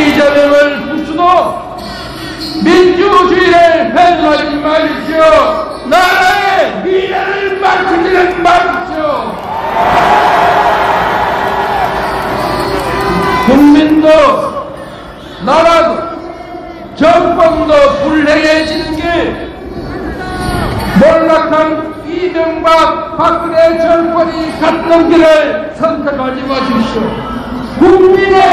이재명을 부수도 민주주의를 훼손하지 마십시오. 나라의 미래를 망치지는 마십시오. 국민도 나라도 정권도 불행해지는 게 몰락한 이명박 박근혜 정권이 갔던 길을 선택하지 마십시오. 국민의